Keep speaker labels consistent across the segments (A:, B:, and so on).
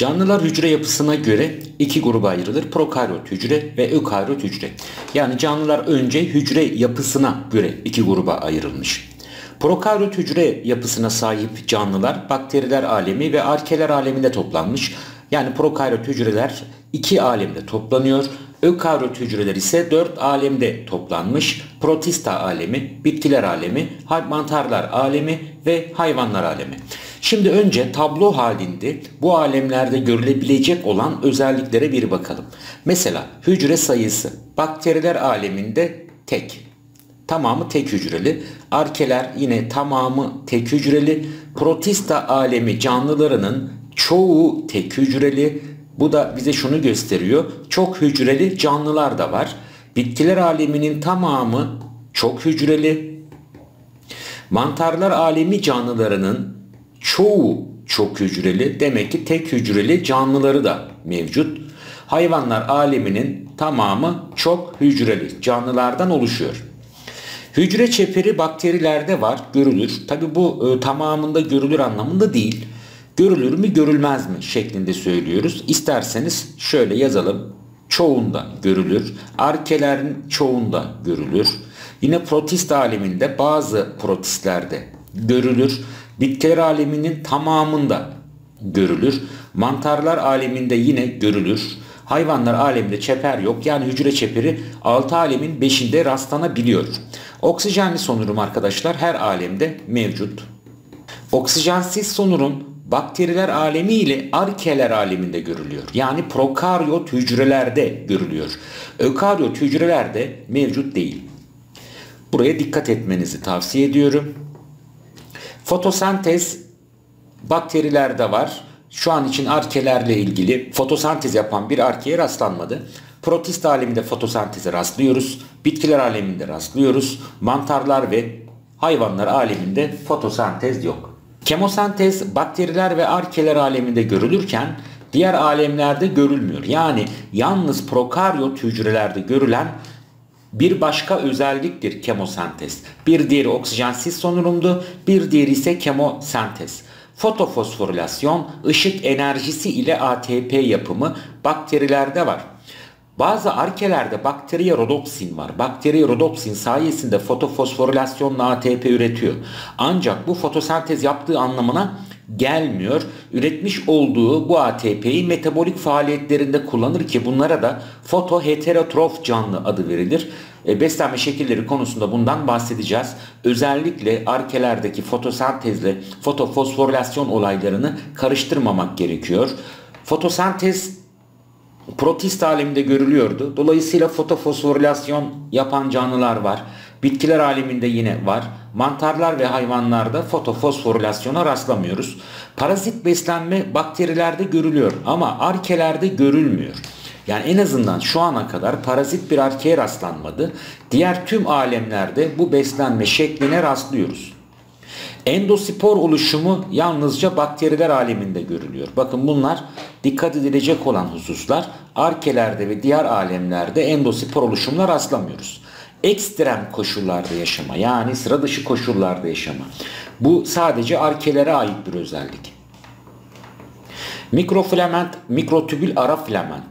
A: Canlılar hücre yapısına göre iki gruba ayrılır. Prokaryot hücre ve ökaryot hücre. Yani canlılar önce hücre yapısına göre iki gruba ayrılmış. Prokaryot hücre yapısına sahip canlılar bakteriler alemi ve arkeler aleminde toplanmış. Yani prokaryot hücreler iki alemde toplanıyor. Ökaryot hücreler ise dört alemde toplanmış. Protista alemi, bitkiler alemi, mantarlar alemi ve hayvanlar alemi. Şimdi önce tablo halinde bu alemlerde görülebilecek olan özelliklere bir bakalım. Mesela hücre sayısı bakteriler aleminde tek. Tamamı tek hücreli. Arkeler yine tamamı tek hücreli. Protista alemi canlılarının çoğu tek hücreli. Bu da bize şunu gösteriyor. Çok hücreli canlılar da var. Bitkiler aleminin tamamı çok hücreli. Mantarlar alemi canlılarının çoğu çok hücreli. Demek ki tek hücreli canlıları da mevcut. Hayvanlar aleminin tamamı çok hücreli canlılardan oluşuyor. Hücre çeperi bakterilerde var, görülür. Tabi bu e, tamamında görülür anlamında değil. Görülür mü görülmez mi şeklinde söylüyoruz. İsterseniz şöyle yazalım. Çoğunda görülür. Arkelerin çoğunda görülür. Yine protist aleminde bazı protistlerde görülür. Bitkiler aleminin tamamında görülür. Mantarlar aleminde yine görülür. Hayvanlar aleminde çeper yok. Yani hücre çeperi 6 alemin 5'inde rastlanabiliyor. Oksijenli sonurum arkadaşlar her alemde mevcut. Oksijensiz sonurum bakteriler alemi ile arkeler aleminde görülüyor. Yani prokaryot hücrelerde görülüyor. Ökaryot hücrelerde mevcut değil. Buraya dikkat etmenizi tavsiye ediyorum. Fotosentez bakterilerde var. Şu an için arkelerle ilgili fotosentez yapan bir arkeye rastlanmadı. Protist aleminde fotosenteze rastlıyoruz. Bitkiler aleminde rastlıyoruz. Mantarlar ve hayvanlar aleminde fotosentez yok. Kemosentez bakteriler ve arkeler aleminde görülürken diğer alemlerde görülmüyor. Yani yalnız prokaryot hücrelerde görülen bir başka özelliktir kemosentez. Bir diğeri oksijensiz solunumdu, bir diğeri ise kemosentez. Fotofosforilasyon ışık enerjisi ile ATP yapımı bakterilerde var. Bazı arkelerde bakteriye rodopsin var. Bakteriye rodopsin sayesinde fotofosforilasyonla ATP üretiyor. Ancak bu fotosentez yaptığı anlamına gelmiyor. Üretmiş olduğu bu ATP'yi metabolik faaliyetlerinde kullanır ki bunlara da fotoheterotrof canlı adı verilir. E, beslenme şekilleri konusunda bundan bahsedeceğiz. Özellikle arkelerdeki fotosentezle fotofosforilasyon olaylarını karıştırmamak gerekiyor. Fotosentez protist aleminde görülüyordu. Dolayısıyla fotofosforilasyon yapan canlılar var. Bitkiler aleminde yine var. Mantarlar ve hayvanlarda fotofosforilasyona rastlamıyoruz. Parazit beslenme bakterilerde görülüyor ama arkelerde görülmüyor. Yani en azından şu ana kadar parazit bir arkeye rastlanmadı. Diğer tüm alemlerde bu beslenme şekline rastlıyoruz. Endospor oluşumu yalnızca bakteriler aleminde görülüyor. Bakın bunlar dikkat edilecek olan hususlar. Arkelerde ve diğer alemlerde endospor oluşumuna rastlamıyoruz. Ekstrem koşullarda yaşama yani sıra dışı koşullarda yaşama. Bu sadece arkelere ait bir özellik. Mikrofilament, mikrotübül ara filament.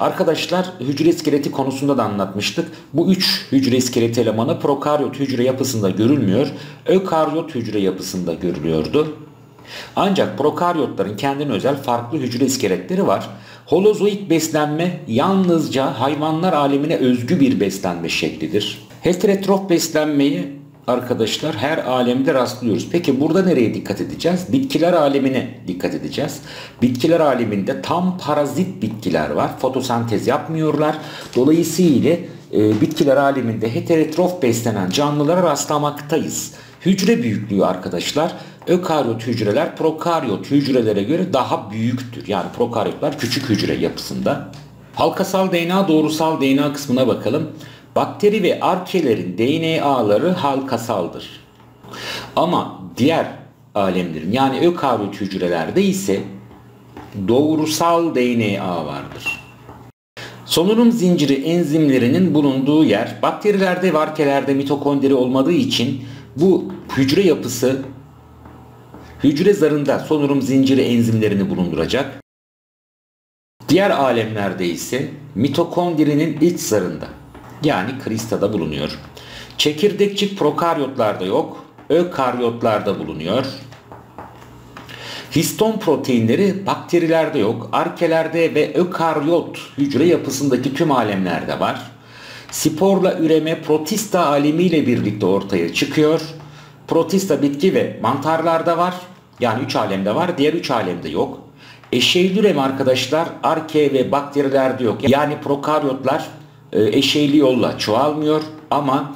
A: Arkadaşlar hücre iskeleti konusunda da anlatmıştık. Bu üç hücre iskeleti elemanı prokaryot hücre yapısında görülmüyor. Ökaryot hücre yapısında görülüyordu. Ancak prokaryotların kendine özel farklı hücre iskeletleri var. Holozoik beslenme yalnızca hayvanlar alemine özgü bir beslenme şeklidir. Heterotrof beslenmeyi arkadaşlar her alemde rastlıyoruz. Peki burada nereye dikkat edeceğiz? Bitkiler alemine dikkat edeceğiz. Bitkiler aleminde tam parazit bitkiler var. Fotosentez yapmıyorlar. Dolayısıyla e, bitkiler aleminde heterotrof beslenen canlılara rastlamaktayız. Hücre büyüklüğü arkadaşlar ökaryot hücreler prokaryot hücrelere göre daha büyüktür. Yani prokaryotlar küçük hücre yapısında. Halkasal DNA doğrusal DNA kısmına bakalım. Bakteri ve arkelerin DNA'ları halkasaldır. Ama diğer alemlerin yani ökaryot hücrelerde ise doğrusal DNA vardır. Solunum zinciri enzimlerinin bulunduğu yer bakterilerde ve arkelerde mitokondri olmadığı için bu hücre yapısı hücre zarında solunum zinciri enzimlerini bulunduracak. Diğer alemlerde ise mitokondrinin iç zarında yani kristada bulunuyor. Çekirdekçik prokaryotlarda yok, ökaryotlarda bulunuyor. Histon proteinleri bakterilerde yok, arkelerde ve ökaryot hücre yapısındaki tüm alemlerde var. Sporla üreme protista alemiyle birlikte ortaya çıkıyor. Protista bitki ve mantarlarda var. Yani 3 alemde var, diğer 3 alemde yok. Eşeyli üreme arkadaşlar arke ve bakterilerde yok. Yani prokaryotlar e, eşeyli yolla çoğalmıyor ama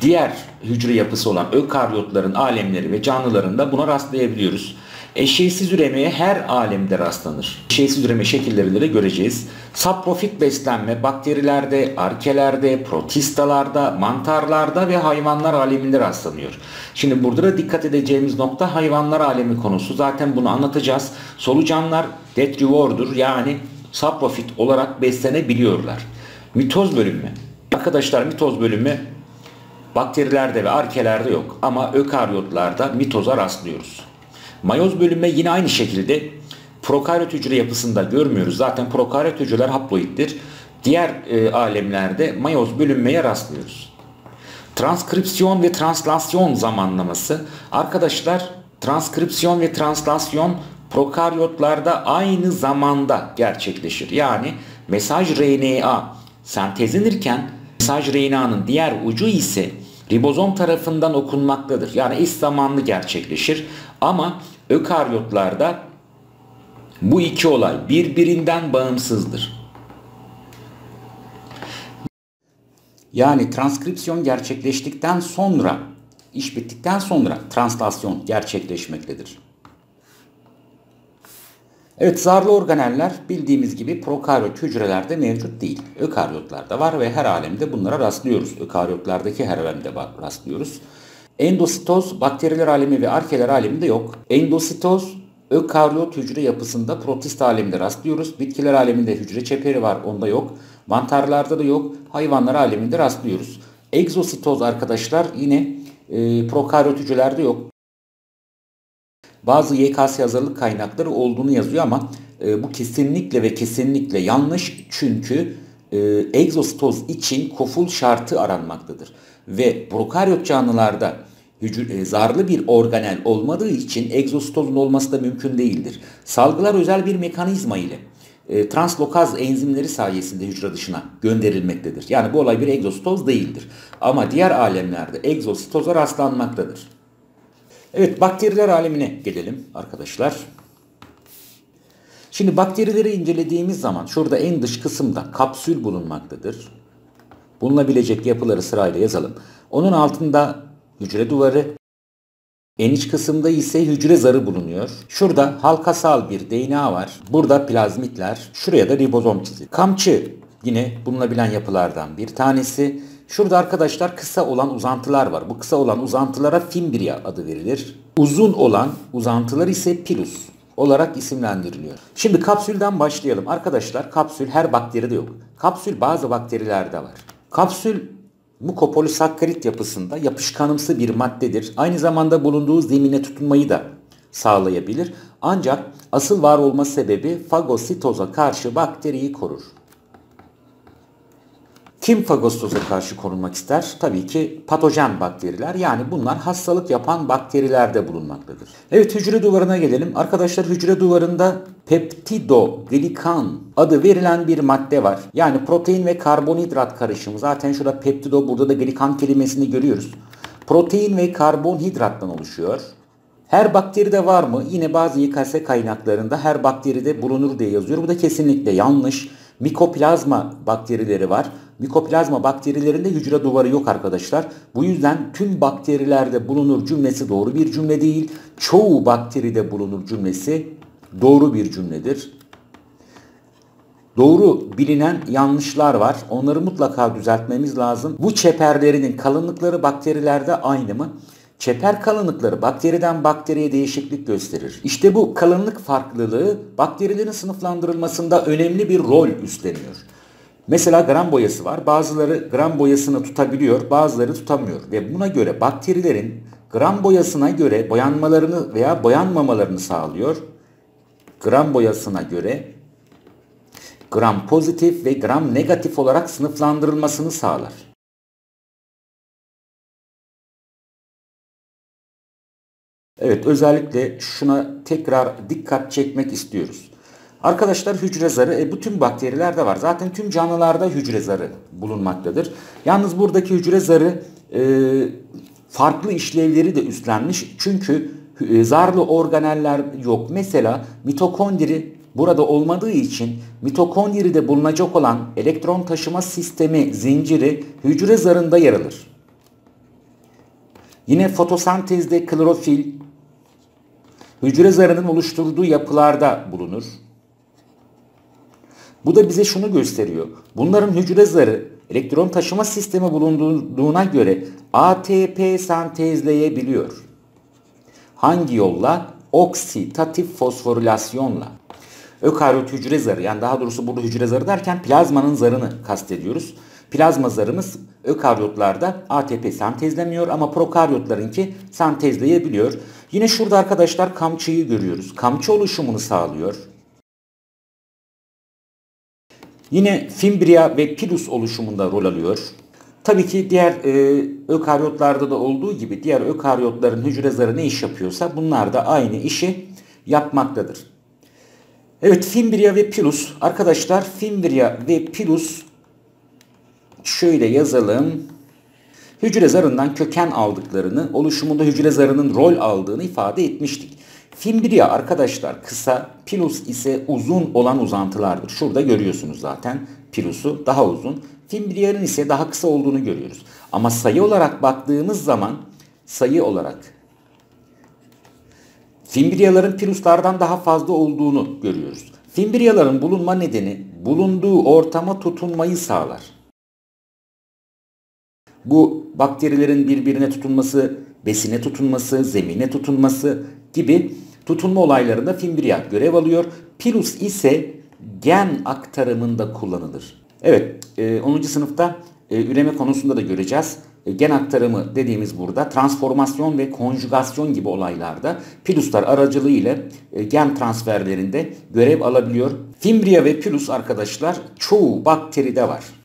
A: diğer hücre yapısı olan ökaryotların alemleri ve canlılarında buna rastlayabiliyoruz. Eşeğsiz üremeye her alemde rastlanır. Eşeğsiz üreme şekillerini de göreceğiz. Saprofit beslenme bakterilerde, arkelerde, protistalarda, mantarlarda ve hayvanlar aleminde rastlanıyor. Şimdi burada da dikkat edeceğimiz nokta hayvanlar alemi konusu. Zaten bunu anlatacağız. Solucanlar detrivordur yani saprofit olarak beslenebiliyorlar. Mitoz bölünme. Arkadaşlar mitoz bölünme bakterilerde ve arkelerde yok ama ökaryotlarda mitoza rastlıyoruz. Mayoz bölünme yine aynı şekilde prokaryot hücre yapısında görmüyoruz. Zaten prokaryot hücreler haploittir. Diğer e, alemlerde mayoz bölünmeye rastlıyoruz. Transkripsiyon ve translasyon zamanlaması. Arkadaşlar transkripsiyon ve translasyon prokaryotlarda aynı zamanda gerçekleşir. Yani mesaj RNA sentezlenirken mesaj RNA'nın diğer ucu ise ribozom tarafından okunmaktadır. Yani eş zamanlı gerçekleşir. Ama ökaryotlarda bu iki olay birbirinden bağımsızdır. Yani transkripsiyon gerçekleştikten sonra, iş bittikten sonra translasyon gerçekleşmektedir. Evet zarlı organeller bildiğimiz gibi prokaryot hücrelerde mevcut değil. Ökaryotlarda var ve her alemde bunlara rastlıyoruz. Ökaryotlardaki her alemde rastlıyoruz. Endositoz bakteriler alemi ve arkeler aleminde yok. Endositoz ökaryot hücre yapısında protist aleminde rastlıyoruz. Bitkiler aleminde hücre çeperi var onda yok. Mantarlarda da yok. Hayvanlar aleminde rastlıyoruz. Egzositoz arkadaşlar yine e, prokaryot hücrelerde yok. Bazı YKS hazırlık kaynakları olduğunu yazıyor ama e, bu kesinlikle ve kesinlikle yanlış. Çünkü e, egzositoz için koful şartı aranmaktadır. Ve prokaryot canlılarda hücre, e, zarlı bir organel olmadığı için egzositozun olması da mümkün değildir. Salgılar özel bir mekanizma ile e, translokaz enzimleri sayesinde hücre dışına gönderilmektedir. Yani bu olay bir egzositoz değildir. Ama diğer alemlerde egzositoza rastlanmaktadır. Evet bakteriler alemine gelelim arkadaşlar. Şimdi bakterileri incelediğimiz zaman şurada en dış kısımda kapsül bulunmaktadır. Bulunabilecek yapıları sırayla yazalım. Onun altında hücre duvarı, en iç kısımda ise hücre zarı bulunuyor. Şurada halkasal bir DNA var. Burada plazmitler. Şuraya da ribozom çizili. Kamçı yine bulunabilen yapılardan bir tanesi. Şurada arkadaşlar kısa olan uzantılar var. Bu kısa olan uzantılara fimbria adı verilir. Uzun olan uzantılar ise pilus olarak isimlendiriliyor. Şimdi kapsülden başlayalım. Arkadaşlar kapsül her bakteride yok. Kapsül bazı bakterilerde var. Kapsül mukopolisakkarit yapısında yapışkanımsı bir maddedir. Aynı zamanda bulunduğu zemine tutunmayı da sağlayabilir. Ancak asıl var olma sebebi fagositoza karşı bakteriyi korur. Kim fagostoza karşı korunmak ister? Tabii ki patojen bakteriler yani bunlar hastalık yapan bakterilerde bulunmaktadır. Evet hücre duvarına gelelim. Arkadaşlar hücre duvarında peptidoglikan adı verilen bir madde var. Yani protein ve karbonhidrat karışımı. Zaten şurada peptido burada da glikan kelimesini görüyoruz. Protein ve karbonhidrattan oluşuyor. Her bakteride var mı? Yine bazı YKS kaynaklarında her bakteride bulunur diye yazıyor. Bu da kesinlikle yanlış. Mikoplazma bakterileri var. Mikoplazma bakterilerinde hücre duvarı yok arkadaşlar. Bu yüzden tüm bakterilerde bulunur cümlesi doğru bir cümle değil. Çoğu bakteride bulunur cümlesi doğru bir cümledir. Doğru bilinen yanlışlar var. Onları mutlaka düzeltmemiz lazım. Bu çeperlerinin kalınlıkları bakterilerde aynı mı? Çeper kalınlıkları bakteriden bakteriye değişiklik gösterir. İşte bu kalınlık farklılığı bakterilerin sınıflandırılmasında önemli bir rol üstleniyor. Mesela gram boyası var. Bazıları gram boyasını tutabiliyor, bazıları tutamıyor. Ve buna göre bakterilerin gram boyasına göre boyanmalarını veya boyanmamalarını sağlıyor. Gram boyasına göre gram pozitif ve gram negatif olarak sınıflandırılmasını sağlar. Evet özellikle şuna tekrar dikkat çekmek istiyoruz. Arkadaşlar hücre zarı e, bu tüm bakterilerde var. Zaten tüm canlılarda hücre zarı bulunmaktadır. Yalnız buradaki hücre zarı e, farklı işlevleri de üstlenmiş. Çünkü e, zarlı organeller yok. Mesela mitokondri burada olmadığı için mitokondride bulunacak olan elektron taşıma sistemi zinciri hücre zarında yer alır. Yine fotosentezde klorofil hücre zarının oluşturduğu yapılarda bulunur. Bu da bize şunu gösteriyor. Bunların hücre zarı elektron taşıma sistemi bulunduğuna göre ATP sentezleyebiliyor. Hangi yolla? Oksitatif fosforilasyonla. Ökaryot hücre zarı yani daha doğrusu burada hücre zarı derken plazmanın zarını kastediyoruz. Plazma zarımız ökaryotlarda ATP sentezlemiyor ama prokaryotlarınki sentezleyebiliyor. Yine şurada arkadaşlar kamçıyı görüyoruz. Kamçı oluşumunu sağlıyor. Yine fimbria ve pilus oluşumunda rol alıyor. Tabii ki diğer e, ökaryotlarda da olduğu gibi diğer ökaryotların hücre zarı ne iş yapıyorsa bunlar da aynı işi yapmaktadır. Evet fimbria ve pilus arkadaşlar fimbria ve pilus şöyle yazalım. Hücre zarından köken aldıklarını, oluşumunda hücre zarının rol aldığını ifade etmiştik. Fimbria arkadaşlar kısa, pilus ise uzun olan uzantılardır. Şurada görüyorsunuz zaten pilusu daha uzun. Fimbria'nın ise daha kısa olduğunu görüyoruz. Ama sayı olarak baktığımız zaman sayı olarak Fimbriyaların piluslardan daha fazla olduğunu görüyoruz. Fimbriyaların bulunma nedeni bulunduğu ortama tutunmayı sağlar. Bu bakterilerin birbirine tutunması, besine tutunması, zemine tutunması gibi tutunma olaylarında fimbriya görev alıyor. Pilus ise gen aktarımında kullanılır. Evet 10. E, sınıfta e, üreme konusunda da göreceğiz. E, gen aktarımı dediğimiz burada transformasyon ve konjugasyon gibi olaylarda piluslar aracılığı ile gen transferlerinde görev alabiliyor. Fimbria ve pilus arkadaşlar çoğu bakteride var.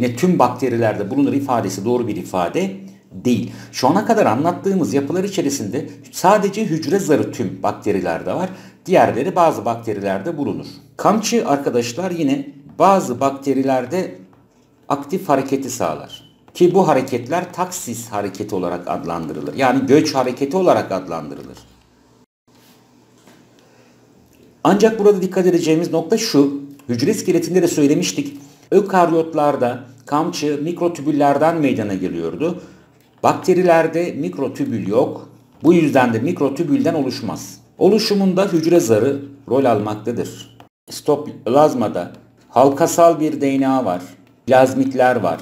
A: Yine tüm bakterilerde bulunur ifadesi doğru bir ifade değil. Şu ana kadar anlattığımız yapılar içerisinde sadece hücre zarı tüm bakterilerde var. Diğerleri bazı bakterilerde bulunur. Kamçı arkadaşlar yine bazı bakterilerde aktif hareketi sağlar. Ki bu hareketler taksis hareketi olarak adlandırılır. Yani göç hareketi olarak adlandırılır. Ancak burada dikkat edeceğimiz nokta şu. Hücre iskeletinde de söylemiştik. Ökaryotlarda kamçı mikrotübüllerden meydana geliyordu. Bakterilerde mikrotübül yok. Bu yüzden de mikrotübülden oluşmaz. Oluşumunda hücre zarı rol almaktadır. Stoplazmada halkasal bir DNA var. Plazmitler var.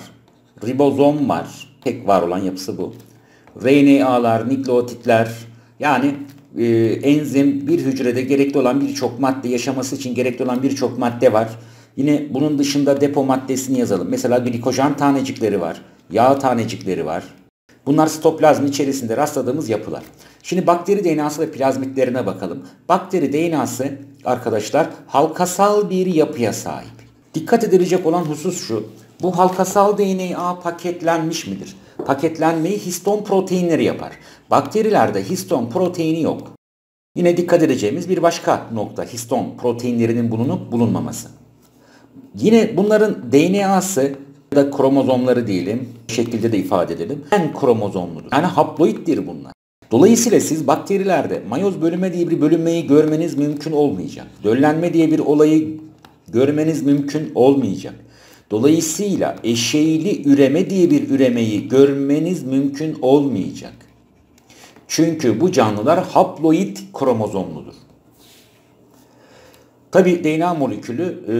A: Ribozom var. Tek var olan yapısı bu. RNA'lar, nükleotitler yani e, enzim bir hücrede gerekli olan birçok madde yaşaması için gerekli olan birçok madde var. Yine bunun dışında depo maddesini yazalım. Mesela glikojen tanecikleri var. Yağ tanecikleri var. Bunlar sitoplazm içerisinde rastladığımız yapılar. Şimdi bakteri DNA'sı ve plazmitlerine bakalım. Bakteri DNA'sı arkadaşlar halkasal bir yapıya sahip. Dikkat edilecek olan husus şu. Bu halkasal DNA paketlenmiş midir? Paketlenmeyi histon proteinleri yapar. Bakterilerde histon proteini yok. Yine dikkat edeceğimiz bir başka nokta histon proteinlerinin bulunup bulunmaması. Yine bunların DNA'sı ya da kromozomları diyelim, şekilde de ifade edelim. En kromozomludur. Yani haploittir bunlar. Dolayısıyla siz bakterilerde mayoz bölünme diye bir bölünmeyi görmeniz mümkün olmayacak. Döllenme diye bir olayı görmeniz mümkün olmayacak. Dolayısıyla eşeğli üreme diye bir üremeyi görmeniz mümkün olmayacak. Çünkü bu canlılar haploid kromozomludur. Tabi DNA molekülü e,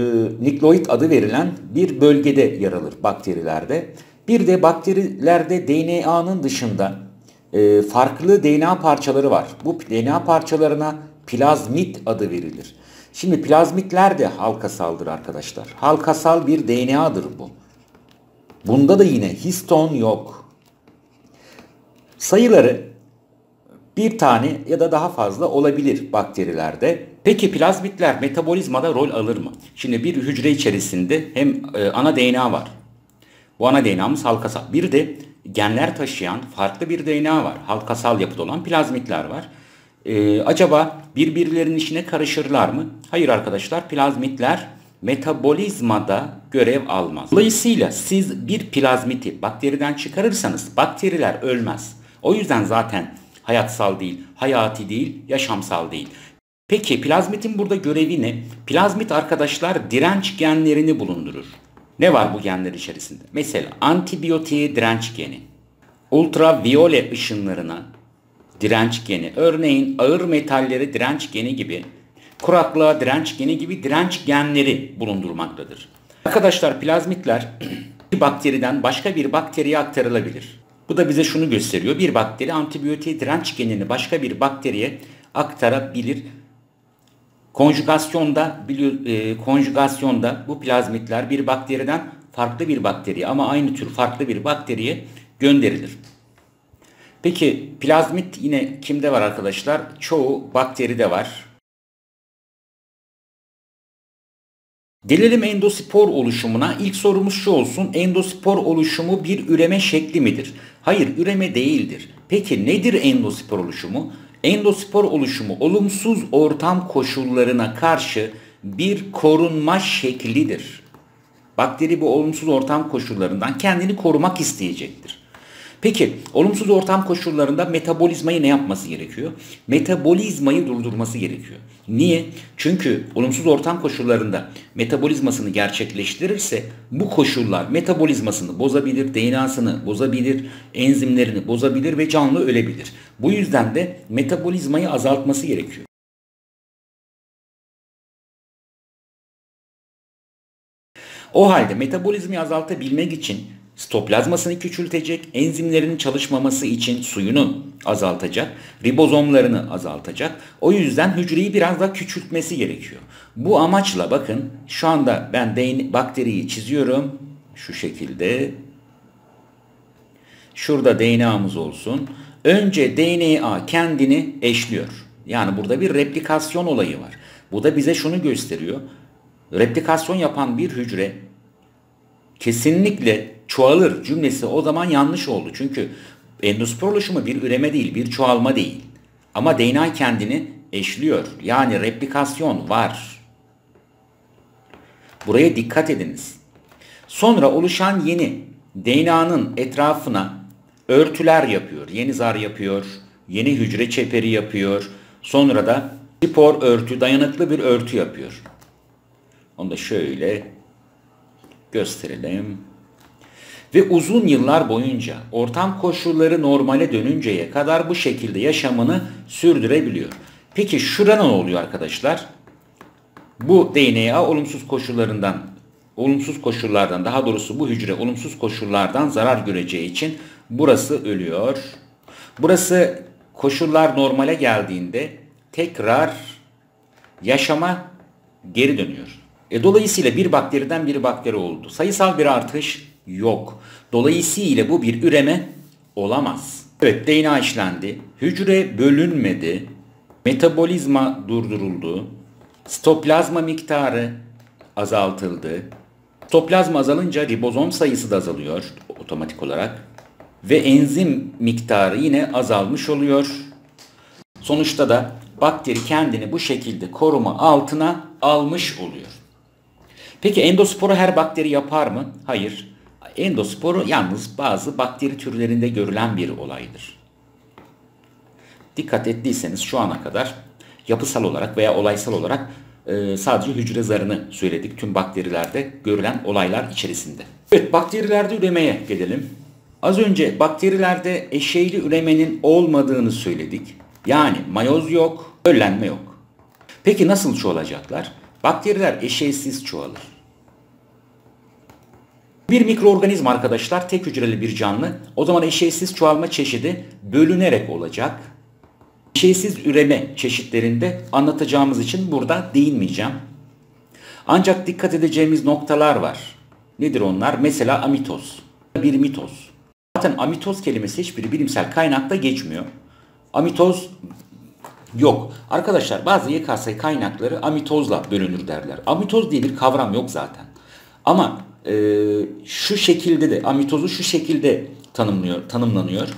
A: nükleoid adı verilen bir bölgede yer alır bakterilerde. Bir de bakterilerde DNA'nın dışında e, farklı DNA parçaları var. Bu DNA parçalarına plazmit adı verilir. Şimdi plazmitler de halkasaldır arkadaşlar. Halkasal bir DNA'dır bu. Bunda da yine histon yok. Sayıları Bir tane ya da daha fazla olabilir bakterilerde. Peki plazmitler metabolizmada rol alır mı? Şimdi bir hücre içerisinde hem e, ana DNA var. Bu ana DNA'mız halkasal. Bir de genler taşıyan farklı bir DNA var. Halkasal yapıda olan plazmitler var. Ee, acaba birbirlerinin işine karışırlar mı? Hayır arkadaşlar plazmitler metabolizmada görev almaz. Dolayısıyla siz bir plazmiti bakteriden çıkarırsanız bakteriler ölmez. O yüzden zaten hayatsal değil, hayati değil, yaşamsal değil. Peki plazmitin burada görevi ne? Plazmit arkadaşlar direnç genlerini bulundurur. Ne var bu genler içerisinde? Mesela antibiyotiğe direnç geni, ultraviyole ışınlarına direnç geni, örneğin ağır metallere direnç geni gibi, kuraklığa direnç geni gibi direnç genleri bulundurmaktadır. Arkadaşlar plazmitler bir bakteriden başka bir bakteriye aktarılabilir. Bu da bize şunu gösteriyor. Bir bakteri antibiyotiğe direnç genini başka bir bakteriye aktarabilir. Konjugasyonda e, konjugasyonda bu plazmitler bir bakteriden farklı bir bakteriye ama aynı tür farklı bir bakteriye gönderilir. Peki plazmit yine kimde var arkadaşlar? Çoğu bakteride var. Gelelim endospor oluşumuna. İlk sorumuz şu olsun. Endospor oluşumu bir üreme şekli midir? Hayır, üreme değildir. Peki nedir endospor oluşumu? Endospor oluşumu olumsuz ortam koşullarına karşı bir korunma şeklidir. Bakteri bu olumsuz ortam koşullarından kendini korumak isteyecektir. Peki olumsuz ortam koşullarında metabolizmayı ne yapması gerekiyor? Metabolizmayı durdurması gerekiyor. Niye? Çünkü olumsuz ortam koşullarında metabolizmasını gerçekleştirirse bu koşullar metabolizmasını bozabilir, DNA'sını bozabilir, enzimlerini bozabilir ve canlı ölebilir. Bu yüzden de metabolizmayı azaltması gerekiyor. O halde metabolizmayı azaltabilmek için Stoplazmasını küçültecek, enzimlerin çalışmaması için suyunu azaltacak, ribozomlarını azaltacak. O yüzden hücreyi biraz daha küçültmesi gerekiyor. Bu amaçla bakın şu anda ben bakteriyi çiziyorum. Şu şekilde. Şurada DNA'mız olsun. Önce DNA kendini eşliyor. Yani burada bir replikasyon olayı var. Bu da bize şunu gösteriyor. Replikasyon yapan bir hücre kesinlikle çoğalır cümlesi o zaman yanlış oldu. Çünkü endospor oluşumu bir üreme değil, bir çoğalma değil. Ama DNA kendini eşliyor. Yani replikasyon var. Buraya dikkat ediniz. Sonra oluşan yeni DNA'nın etrafına örtüler yapıyor. Yeni zar yapıyor, yeni hücre çeperi yapıyor. Sonra da spor örtü, dayanıklı bir örtü yapıyor. Onu da şöyle gösterelim ve uzun yıllar boyunca ortam koşulları normale dönünceye kadar bu şekilde yaşamını sürdürebiliyor. Peki şurada ne oluyor arkadaşlar? Bu DNA olumsuz koşullarından olumsuz koşullardan daha doğrusu bu hücre olumsuz koşullardan zarar göreceği için burası ölüyor. Burası koşullar normale geldiğinde tekrar yaşama geri dönüyor. E, dolayısıyla bir bakteriden bir bakteri oldu. Sayısal bir artış yok. Dolayısıyla bu bir üreme olamaz. Evet DNA işlendi. Hücre bölünmedi. Metabolizma durduruldu. Stoplazma miktarı azaltıldı. Stoplazma azalınca ribozom sayısı da azalıyor otomatik olarak. Ve enzim miktarı yine azalmış oluyor. Sonuçta da bakteri kendini bu şekilde koruma altına almış oluyor. Peki endosporu her bakteri yapar mı? Hayır. Endosporu yalnız bazı bakteri türlerinde görülen bir olaydır. Dikkat ettiyseniz şu ana kadar yapısal olarak veya olaysal olarak e, sadece hücre zarını söyledik tüm bakterilerde görülen olaylar içerisinde. Evet bakterilerde üremeye gelelim. Az önce bakterilerde eşeyli üremenin olmadığını söyledik. Yani mayoz yok, öllenme yok. Peki nasıl çoğalacaklar? Bakteriler eşeysiz çoğalır. Bir mikroorganizma arkadaşlar tek hücreli bir canlı. O zaman eşeysiz çoğalma çeşidi bölünerek olacak. Eşeysiz üreme çeşitlerinde anlatacağımız için burada değinmeyeceğim. Ancak dikkat edeceğimiz noktalar var. Nedir onlar? Mesela amitoz. Bir mitoz. Zaten amitoz kelimesi hiçbir bilimsel kaynakta geçmiyor. Amitoz yok. Arkadaşlar bazı YKS kaynakları amitozla bölünür derler. Amitoz diye bir kavram yok zaten. Ama e, şu şekilde de amitozu şu şekilde tanımlıyor, tanımlanıyor.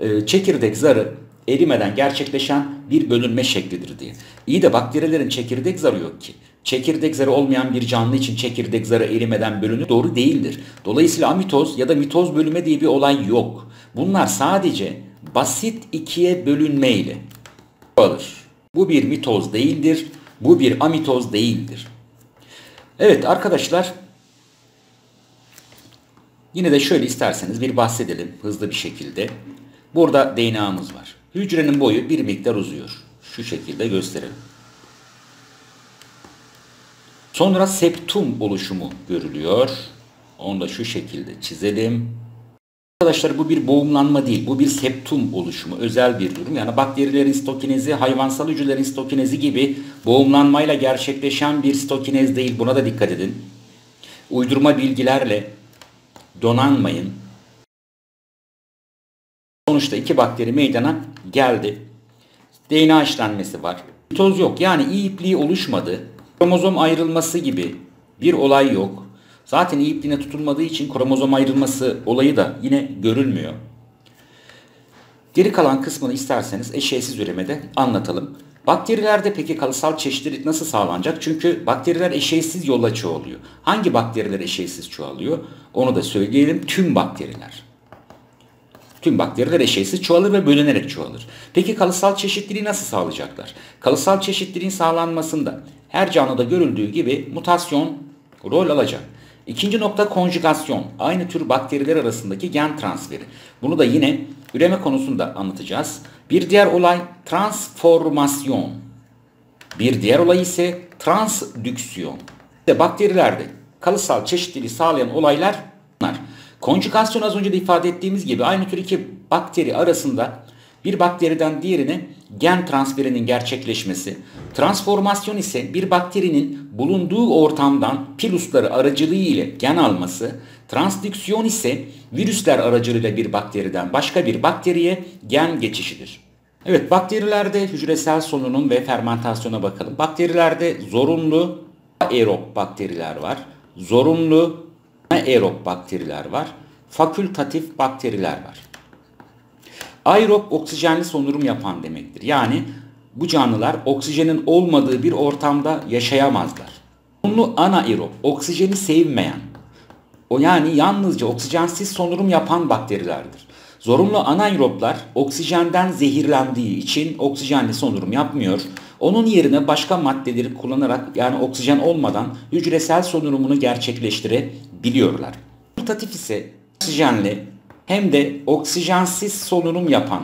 A: E, çekirdek zarı erimeden gerçekleşen bir bölünme şeklidir diye. İyi de bakterilerin çekirdek zarı yok ki. Çekirdek zarı olmayan bir canlı için çekirdek zarı erimeden bölünür doğru değildir. Dolayısıyla amitoz ya da mitoz bölünme diye bir olay yok. Bunlar sadece basit ikiye bölünme ile alır. Bu bir mitoz değildir. Bu bir amitoz değildir. Evet arkadaşlar yine de şöyle isterseniz bir bahsedelim hızlı bir şekilde. Burada DNA'mız var. Hücrenin boyu bir miktar uzuyor. Şu şekilde gösterelim. Sonra septum oluşumu görülüyor. Onu da şu şekilde çizelim. Arkadaşlar bu bir boğumlanma değil. Bu bir septum oluşumu. Özel bir durum. Yani bakterilerin stokinezi, hayvansal hücrelerin stokinezi gibi boğumlanmayla gerçekleşen bir stokinez değil. Buna da dikkat edin. Uydurma bilgilerle donanmayın. Sonuçta iki bakteri meydana geldi. DNA işlenmesi var. Mitoz yok. Yani iyi ipliği oluşmadı. Kromozom ayrılması gibi bir olay yok. Zaten iyi ipliğine tutulmadığı için kromozom ayrılması olayı da yine görülmüyor. Geri kalan kısmını isterseniz eşeğsiz üremede anlatalım. Bakterilerde peki kalıtsal çeşitlilik nasıl sağlanacak? Çünkü bakteriler eşeğsiz yolla çoğalıyor. Hangi bakteriler eşeğsiz çoğalıyor? Onu da söyleyelim. Tüm bakteriler. Tüm bakteriler eşeğsiz çoğalır ve bölünerek çoğalır. Peki kalıtsal çeşitliliği nasıl sağlayacaklar? Kalıtsal çeşitliliğin sağlanmasında her canlıda görüldüğü gibi mutasyon rol alacak. İkinci nokta konjugasyon. Aynı tür bakteriler arasındaki gen transferi. Bunu da yine üreme konusunda anlatacağız. Bir diğer olay transformasyon. Bir diğer olay ise transdüksiyon. İşte bakterilerde kalıtsal çeşitliliği sağlayan olaylar bunlar. Konjugasyon az önce de ifade ettiğimiz gibi aynı tür iki bakteri arasında bir bakteriden diğerine gen transferinin gerçekleşmesi. Transformasyon ise bir bakterinin bulunduğu ortamdan pilusları aracılığı ile gen alması. Transdüksiyon ise virüsler aracılığıyla bir bakteriden başka bir bakteriye gen geçişidir. Evet bakterilerde hücresel solunum ve fermentasyona bakalım. Bakterilerde zorunlu aerob bakteriler var. Zorunlu aerob bakteriler var. Fakültatif bakteriler var. Aerob oksijenli solunum yapan demektir. Yani bu canlılar oksijenin olmadığı bir ortamda yaşayamazlar. Zorunlu anaerob, oksijeni sevmeyen, o yani yalnızca oksijensiz solunum yapan bakterilerdir. Zorunlu anaeroblar oksijenden zehirlendiği için oksijenli solunum yapmıyor. Onun yerine başka maddeleri kullanarak yani oksijen olmadan hücresel solunumunu gerçekleştirebiliyorlar. Fakultatif ise oksijenli hem de oksijensiz solunum yapan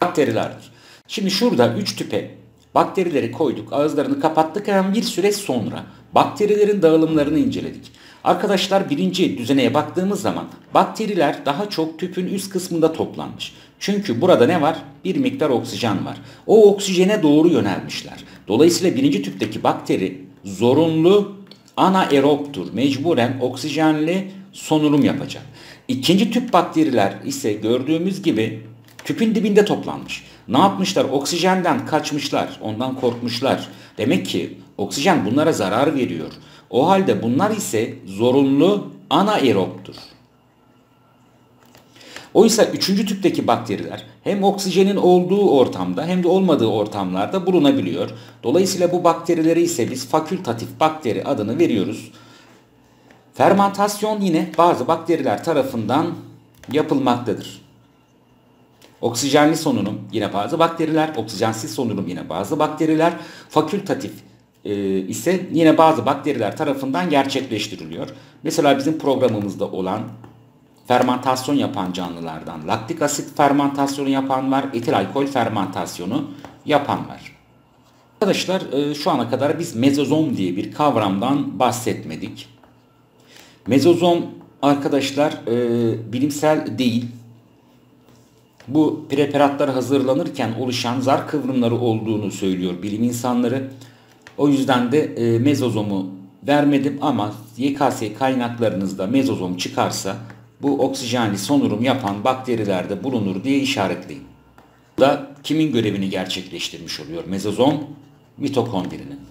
A: bakterilerdir. Şimdi şurada 3 tüpe bakterileri koyduk, ağızlarını kapattık hemen bir süre sonra bakterilerin dağılımlarını inceledik. Arkadaşlar birinci düzeneye baktığımız zaman bakteriler daha çok tüpün üst kısmında toplanmış. Çünkü burada ne var? Bir miktar oksijen var. O oksijene doğru yönelmişler. Dolayısıyla birinci tüpteki bakteri zorunlu anaerobtur. Mecburen oksijenli solunum yapacak. İkinci tüp bakteriler ise gördüğümüz gibi tüpün dibinde toplanmış. Ne yapmışlar? Oksijenden kaçmışlar. Ondan korkmuşlar. Demek ki oksijen bunlara zarar veriyor. O halde bunlar ise zorunlu anaerobtur. Oysa üçüncü tüpteki bakteriler hem oksijenin olduğu ortamda hem de olmadığı ortamlarda bulunabiliyor. Dolayısıyla bu bakterileri ise biz fakültatif bakteri adını veriyoruz. Fermentasyon yine bazı bakteriler tarafından yapılmaktadır. Oksijenli solunum yine bazı bakteriler, oksijensiz solunum yine bazı bakteriler, fakültatif e, ise yine bazı bakteriler tarafından gerçekleştiriliyor. Mesela bizim programımızda olan fermentasyon yapan canlılardan laktik asit fermentasyonu yapan var, etil alkol fermentasyonu yapan var. Arkadaşlar e, şu ana kadar biz mezozom diye bir kavramdan bahsetmedik. Mezozom arkadaşlar e, bilimsel değil. Bu preparatlar hazırlanırken oluşan zar kıvrımları olduğunu söylüyor bilim insanları. O yüzden de e, mezozomu vermedim ama YKS kaynaklarınızda mezozom çıkarsa bu oksijenli sonurum yapan bakterilerde bulunur diye işaretleyin. Da kimin görevini gerçekleştirmiş oluyor? Mezozom mitokondrinin.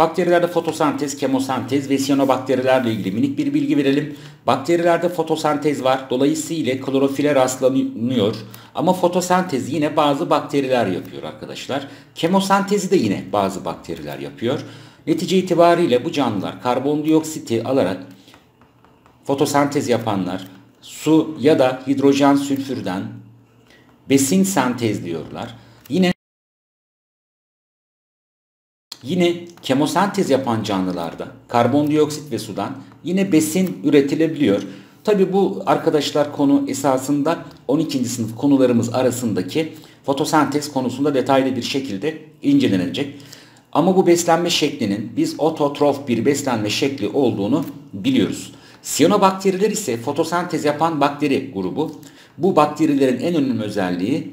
A: Bakterilerde fotosentez, kemosentez ve siyanobakterilerle ilgili minik bir bilgi verelim. Bakterilerde fotosentez var. Dolayısıyla klorofile rastlanıyor. Ama fotosentez yine bazı bakteriler yapıyor arkadaşlar. Kemosentezi de yine bazı bakteriler yapıyor. Netice itibariyle bu canlılar karbondioksiti alarak fotosentez yapanlar su ya da hidrojen sülfürden besin sentezliyorlar. Yine kemosentez yapan canlılarda karbondioksit ve sudan yine besin üretilebiliyor. Tabi bu arkadaşlar konu esasında 12. sınıf konularımız arasındaki fotosentez konusunda detaylı bir şekilde incelenecek. Ama bu beslenme şeklinin biz ototrof bir beslenme şekli olduğunu biliyoruz. Siyanobakteriler ise fotosentez yapan bakteri grubu. Bu bakterilerin en önemli özelliği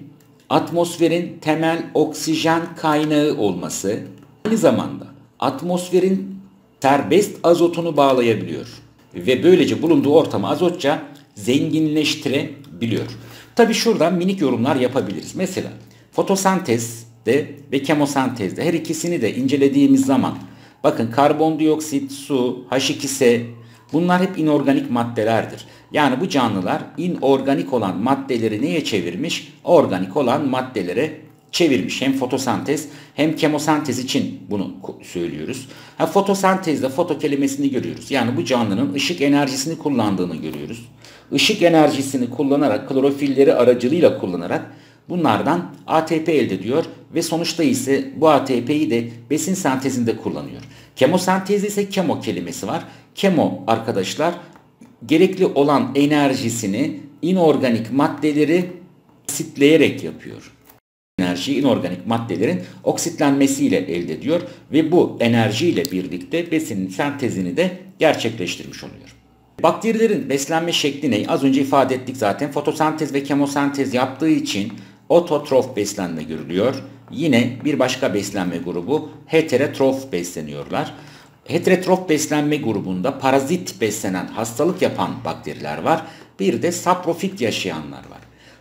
A: atmosferin temel oksijen kaynağı olması, aynı zamanda atmosferin serbest azotunu bağlayabiliyor ve böylece bulunduğu ortamı azotça zenginleştirebiliyor. Tabi şuradan minik yorumlar yapabiliriz. Mesela fotosentezde ve kemosentezde her ikisini de incelediğimiz zaman bakın karbondioksit, su, H2S bunlar hep inorganik maddelerdir. Yani bu canlılar inorganik olan maddeleri neye çevirmiş? Organik olan maddelere çevirmiş. Hem fotosentez hem kemosentez için bunu söylüyoruz. Ha, fotosentezde foto kelimesini görüyoruz. Yani bu canlının ışık enerjisini kullandığını görüyoruz. Işık enerjisini kullanarak, klorofilleri aracılığıyla kullanarak bunlardan ATP elde ediyor ve sonuçta ise bu ATP'yi de besin sentezinde kullanıyor. Kemosentezde ise kemo kelimesi var. Kemo arkadaşlar gerekli olan enerjisini inorganik maddeleri asitleyerek yapıyor enerjiyi inorganik maddelerin oksitlenmesiyle elde ediyor ve bu enerjiyle birlikte besinin sentezini de gerçekleştirmiş oluyor. Bakterilerin beslenme şekli ne? Az önce ifade ettik zaten. Fotosentez ve kemosentez yaptığı için ototrof beslenme görülüyor. Yine bir başka beslenme grubu heterotrof besleniyorlar. Heterotrof beslenme grubunda parazit beslenen hastalık yapan bakteriler var. Bir de saprofit yaşayanlar var.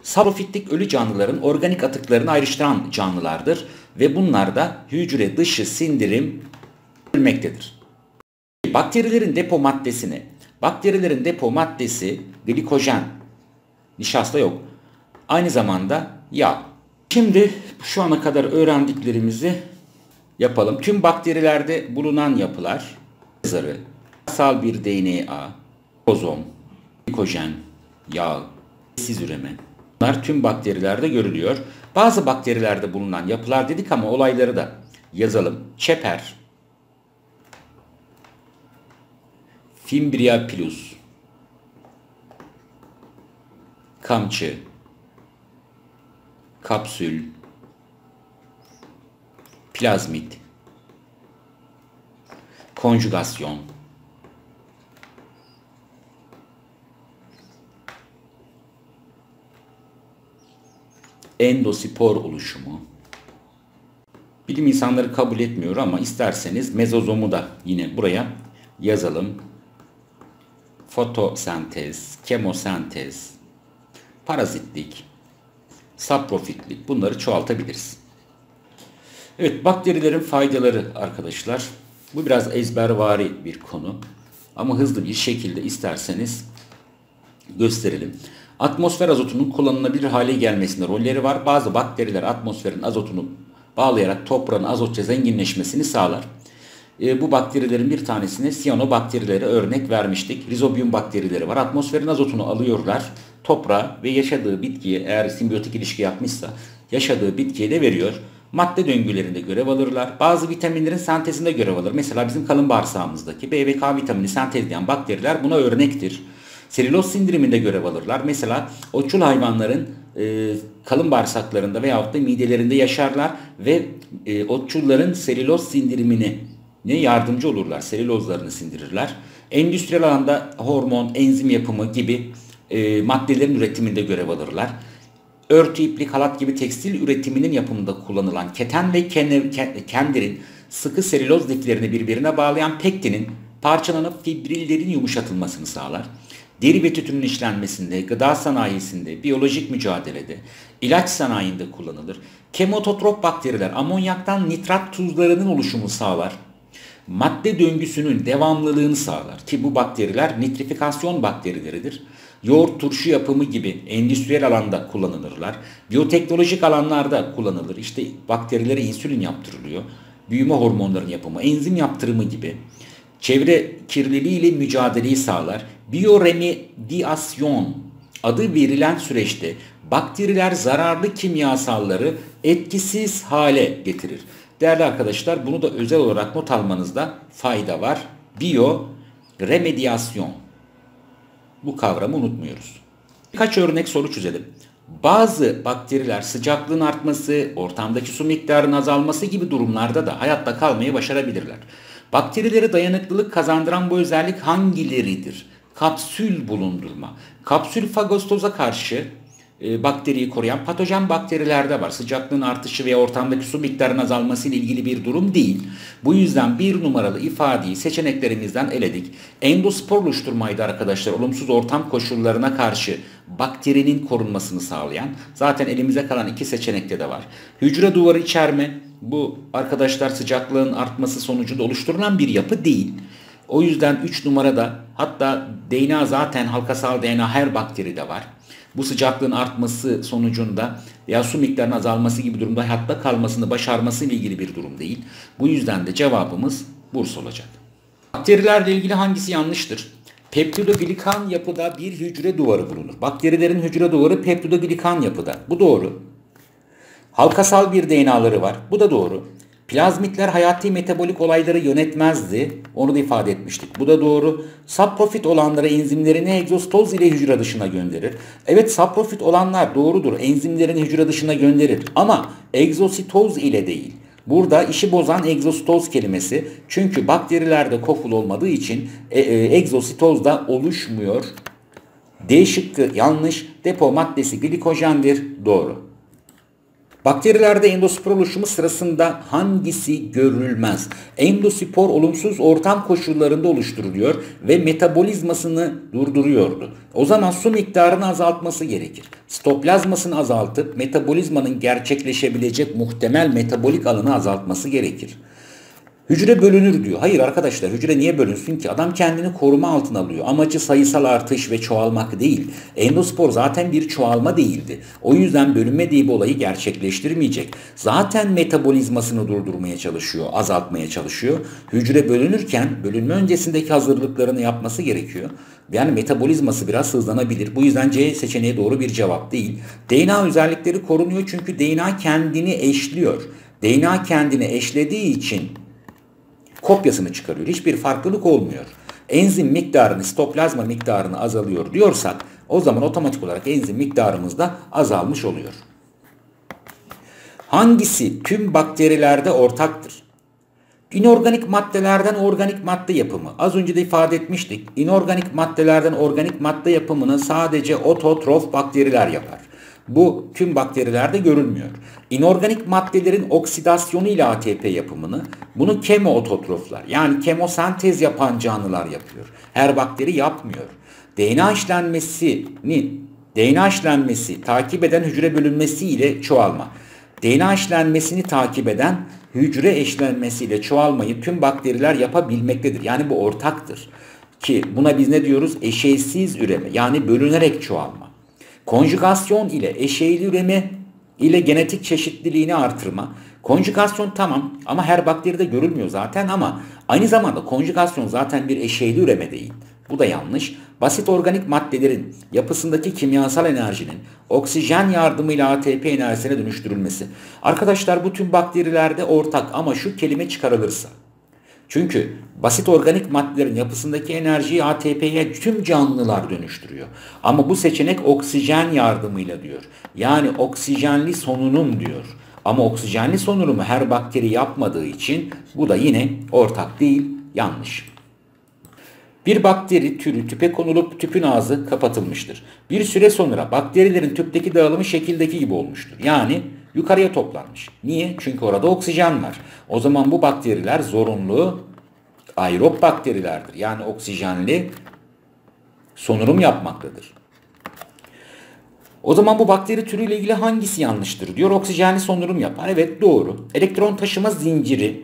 A: Sarofitlik ölü canlıların organik atıklarını ayrıştıran canlılardır ve bunlarda hücre dışı sindirim görülmektedir. Bakterilerin depo maddesini, bakterilerin depo maddesi glikojen, nişasta yok. Aynı zamanda yağ. Şimdi şu ana kadar öğrendiklerimizi yapalım. Tüm bakterilerde bulunan yapılar, zarı, sal bir DNA, kozom, glikojen, yağ, siz üreme, Bunlar tüm bakterilerde görülüyor. Bazı bakterilerde bulunan yapılar dedik ama olayları da yazalım. Çeper, Fimbria pilus, kamçı, kapsül, plazmit, konjugasyon, endosipor oluşumu. Bilim insanları kabul etmiyor ama isterseniz mezozomu da yine buraya yazalım. Fotosentez, kemosentez, parazitlik, saprofitlik bunları çoğaltabiliriz. Evet bakterilerin faydaları arkadaşlar. Bu biraz ezbervari bir konu. Ama hızlı bir şekilde isterseniz gösterelim. Atmosfer azotunun kullanılabilir hale gelmesinde rolleri var. Bazı bakteriler atmosferin azotunu bağlayarak toprağın azotça zenginleşmesini sağlar. E, bu bakterilerin bir tanesine siyanobakterilere örnek vermiştik. Rizobiyum bakterileri var. Atmosferin azotunu alıyorlar. Toprağa ve yaşadığı bitkiye eğer simbiyotik ilişki yapmışsa yaşadığı bitkiye de veriyor. Madde döngülerinde görev alırlar. Bazı vitaminlerin sentezinde görev alır. Mesela bizim kalın bağırsağımızdaki B ve K vitamini sentezleyen bakteriler buna örnektir. Selüloz sindiriminde görev alırlar. Mesela otçul hayvanların e, kalın bağırsaklarında veyahut da midelerinde yaşarlar ve e, otçulların selüloz sindirimini ne yardımcı olurlar. Selülozlarını sindirirler. Endüstriyel alanda hormon, enzim yapımı gibi e, maddelerin üretiminde görev alırlar. Örtü, iplik, halat gibi tekstil üretiminin yapımında kullanılan keten ve kendirin sıkı selüloz liflerini birbirine bağlayan pektinin parçalanıp fibrillerin yumuşatılmasını sağlar. Deri ve tütünün işlenmesinde, gıda sanayisinde, biyolojik mücadelede, ilaç sanayinde kullanılır. Kemototrop bakteriler amonyaktan nitrat tuzlarının oluşumu sağlar. Madde döngüsünün devamlılığını sağlar ki bu bakteriler nitrifikasyon bakterileridir. Yoğurt turşu yapımı gibi endüstriyel alanda kullanılırlar. Biyoteknolojik alanlarda kullanılır. İşte bakterilere insülin yaptırılıyor. Büyüme hormonlarının yapımı, enzim yaptırımı gibi. Çevre kirliliği ile mücadeleyi sağlar. Biyoremediyasyon adı verilen süreçte bakteriler zararlı kimyasalları etkisiz hale getirir. Değerli arkadaşlar bunu da özel olarak not almanızda fayda var. Biyo remediyasyon. Bu kavramı unutmuyoruz. Birkaç örnek soru çözelim. Bazı bakteriler sıcaklığın artması, ortamdaki su miktarının azalması gibi durumlarda da hayatta kalmayı başarabilirler. Bakterilere dayanıklılık kazandıran bu özellik hangileridir? Kapsül bulundurma. Kapsül fagostoza karşı e, bakteriyi koruyan patojen bakterilerde var. Sıcaklığın artışı ve ortamdaki su miktarının azalması ile ilgili bir durum değil. Bu yüzden bir numaralı ifadeyi seçeneklerimizden eledik. Endospor oluşturmaydı arkadaşlar. Olumsuz ortam koşullarına karşı bakterinin korunmasını sağlayan. Zaten elimize kalan iki seçenekte de var. Hücre duvarı içerme. Bu arkadaşlar sıcaklığın artması sonucunda oluşturulan bir yapı değil. O yüzden 3 numarada hatta DNA zaten halkasal DNA her bakteride var bu sıcaklığın artması sonucunda veya su miktarının azalması gibi durumda hayatta kalmasını başarması ile ilgili bir durum değil. Bu yüzden de cevabımız Burs olacak. Bakterilerle ilgili hangisi yanlıştır? Peptidoglikan yapıda bir hücre duvarı bulunur. Bakterilerin hücre duvarı peptidoglikan yapıda. Bu doğru. Halkasal bir DNA'ları var. Bu da doğru. Plazmitler hayati metabolik olayları yönetmezdi. Onu da ifade etmiştik. Bu da doğru. Saprofit olanlara enzimlerini egzostoz ile hücre dışına gönderir. Evet saprofit olanlar doğrudur. Enzimlerini hücre dışına gönderir. Ama egzositoz ile değil. Burada işi bozan egzostoz kelimesi. Çünkü bakterilerde koful olmadığı için e, e, egzositoz da oluşmuyor. D şıkkı yanlış. Depo maddesi glikojendir. Doğru. Bakterilerde endospor oluşumu sırasında hangisi görülmez? Endospor olumsuz ortam koşullarında oluşturuluyor ve metabolizmasını durduruyordu. O zaman su miktarını azaltması gerekir. Stoplazmasını azaltıp metabolizmanın gerçekleşebilecek muhtemel metabolik alanı azaltması gerekir. Hücre bölünür diyor. Hayır arkadaşlar hücre niye bölünsün ki? Adam kendini koruma altına alıyor. Amacı sayısal artış ve çoğalmak değil. Endospor zaten bir çoğalma değildi. O yüzden bölünme diye bir olayı gerçekleştirmeyecek. Zaten metabolizmasını durdurmaya çalışıyor, azaltmaya çalışıyor. Hücre bölünürken bölünme öncesindeki hazırlıklarını yapması gerekiyor. Yani metabolizması biraz hızlanabilir. Bu yüzden C seçeneği doğru bir cevap değil. DNA özellikleri korunuyor çünkü DNA kendini eşliyor. DNA kendini eşlediği için kopyasını çıkarıyor. Hiçbir farklılık olmuyor. Enzim miktarını, sitoplazma miktarını azalıyor diyorsak o zaman otomatik olarak enzim miktarımız da azalmış oluyor. Hangisi tüm bakterilerde ortaktır? İnorganik maddelerden organik madde yapımı. Az önce de ifade etmiştik. İnorganik maddelerden organik madde yapımını sadece ototrof bakteriler yapar. Bu tüm bakterilerde görülmüyor. İnorganik maddelerin oksidasyonu ile ATP yapımını bunu kemoototroflar yani kemosentez yapan canlılar yapıyor. Her bakteri yapmıyor. DNA işlenmesini DNA işlenmesi takip eden hücre bölünmesi ile çoğalma. DNA işlenmesini takip eden hücre eşlenmesiyle çoğalmayı tüm bakteriler yapabilmektedir. Yani bu ortaktır. Ki buna biz ne diyoruz? Eşeysiz üreme yani bölünerek çoğalma. Konjugasyon ile eşeğli üreme ile genetik çeşitliliğini artırma. Konjugasyon tamam ama her bakteride görülmüyor zaten ama aynı zamanda konjugasyon zaten bir eşeğli üreme değil. Bu da yanlış. Basit organik maddelerin yapısındaki kimyasal enerjinin oksijen yardımıyla ATP enerjisine dönüştürülmesi. Arkadaşlar bu tüm bakterilerde ortak ama şu kelime çıkarılırsa çünkü basit organik maddelerin yapısındaki enerjiyi ATP'ye tüm canlılar dönüştürüyor. Ama bu seçenek oksijen yardımıyla diyor. Yani oksijenli sonunum diyor. Ama oksijenli sonunumu her bakteri yapmadığı için bu da yine ortak değil, yanlış. Bir bakteri türü tüpe konulup tüpün ağzı kapatılmıştır. Bir süre sonra bakterilerin tüpteki dağılımı şekildeki gibi olmuştur. Yani yukarıya toplanmış. Niye? Çünkü orada oksijen var. O zaman bu bakteriler zorunlu aerop bakterilerdir. Yani oksijenli sonurum yapmaktadır. O zaman bu bakteri türüyle ilgili hangisi yanlıştır diyor. Oksijenli sonurum yapar. Evet doğru. Elektron taşıma zinciri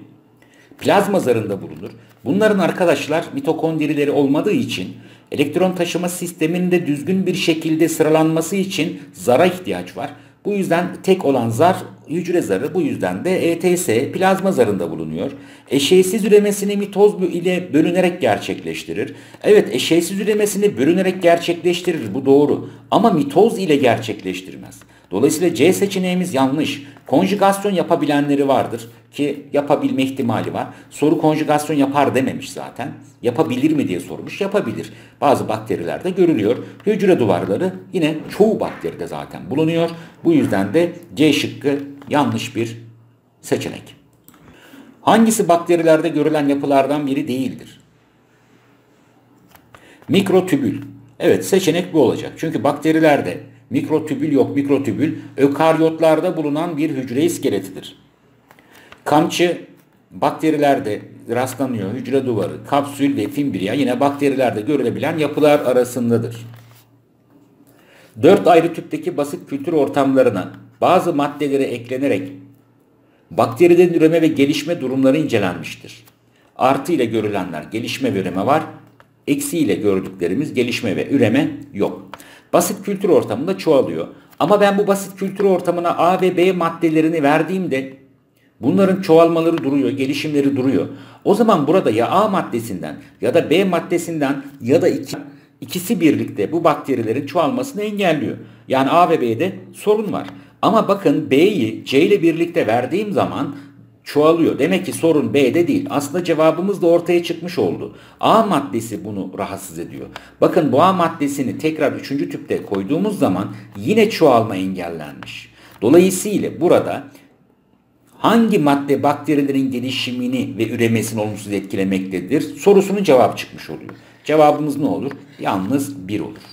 A: plazma zarında bulunur. Bunların arkadaşlar mitokondrileri olmadığı için elektron taşıma sisteminde düzgün bir şekilde sıralanması için zara ihtiyaç var. Bu yüzden tek olan zar hücre zarı bu yüzden de ETS plazma zarında bulunuyor. Eşeysiz üremesini mitoz ile bölünerek gerçekleştirir. Evet eşeysiz üremesini bölünerek gerçekleştirir bu doğru ama mitoz ile gerçekleştirmez. Dolayısıyla C seçeneğimiz yanlış. Konjugasyon yapabilenleri vardır ki yapabilme ihtimali var. Soru konjugasyon yapar dememiş zaten. Yapabilir mi diye sormuş. Yapabilir. Bazı bakterilerde görülüyor. Hücre duvarları yine çoğu bakteride zaten bulunuyor. Bu yüzden de C şıkkı yanlış bir seçenek. Hangisi bakterilerde görülen yapılardan biri değildir? Mikrotübül. Evet seçenek bu olacak. Çünkü bakterilerde mikrotübül yok. Mikrotübül ökaryotlarda bulunan bir hücre iskeletidir. Kamçı bakterilerde rastlanıyor. Hücre duvarı, kapsül ve fimbriya yine bakterilerde görülebilen yapılar arasındadır. Dört ayrı tüpteki basit kültür ortamlarına bazı maddeleri eklenerek bakteriden üreme ve gelişme durumları incelenmiştir. Artı ile görülenler gelişme ve üreme var. Eksi ile gördüklerimiz gelişme ve üreme yok. Basit kültür ortamında çoğalıyor. Ama ben bu basit kültür ortamına A ve B maddelerini verdiğimde bunların çoğalmaları duruyor, gelişimleri duruyor. O zaman burada ya A maddesinden ya da B maddesinden ya da iki, ikisi birlikte bu bakterilerin çoğalmasını engelliyor. Yani A ve B'de sorun var. Ama bakın B'yi C ile birlikte verdiğim zaman çoğalıyor. Demek ki sorun B'de değil. Aslında cevabımız da ortaya çıkmış oldu. A maddesi bunu rahatsız ediyor. Bakın bu A maddesini tekrar 3. tüpte koyduğumuz zaman yine çoğalma engellenmiş. Dolayısıyla burada hangi madde bakterilerin gelişimini ve üremesini olumsuz etkilemektedir sorusunun cevap çıkmış oluyor. Cevabımız ne olur? Yalnız 1 olur.